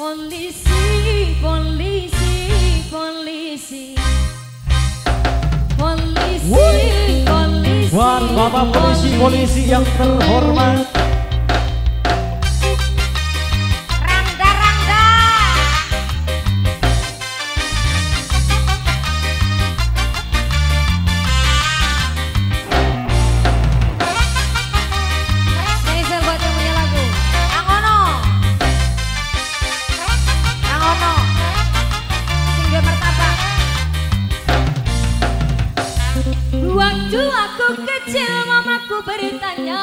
Polisi, polisi, polisi. Polisi, polisi. Buat Bapak polisi-polisi yang terhormat Waktu aku kecil mamaku bertanya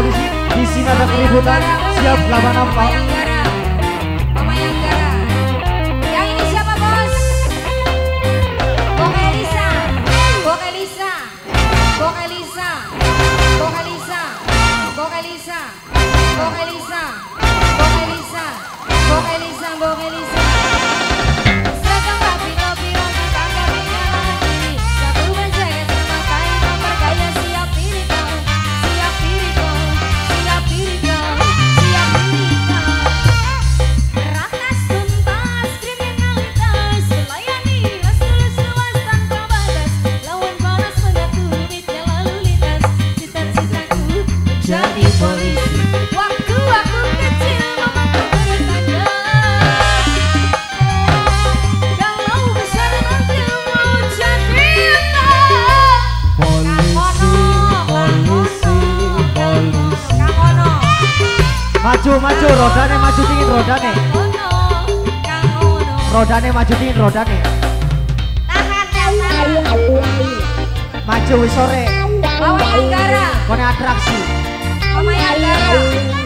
bisa musik ada keributan. Siap 86 Pak Maju, maju, rodane maju dingin rodane. Rodane maju dingin rodane. Maju wis sore. Kone atraksi. Mama Anggara.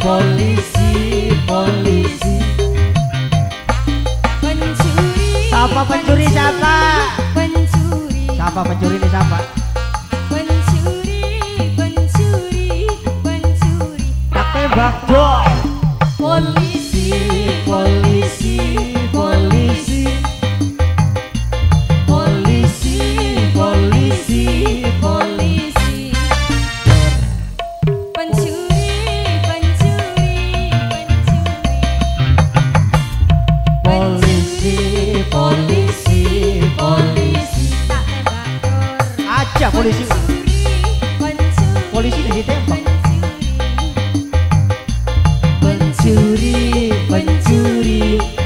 Polisi polisi Pencuri siapa pencuri siapa? Pencuri? Siapa pencuri ini siapa Polisi polisi polisi. Polisi polisi Polisi. Pencuri Pencuri Pencuri. Polisi polisi polisi. Tak tebak dor aja polisi. Pencuri Pencuri polisi ditembak You.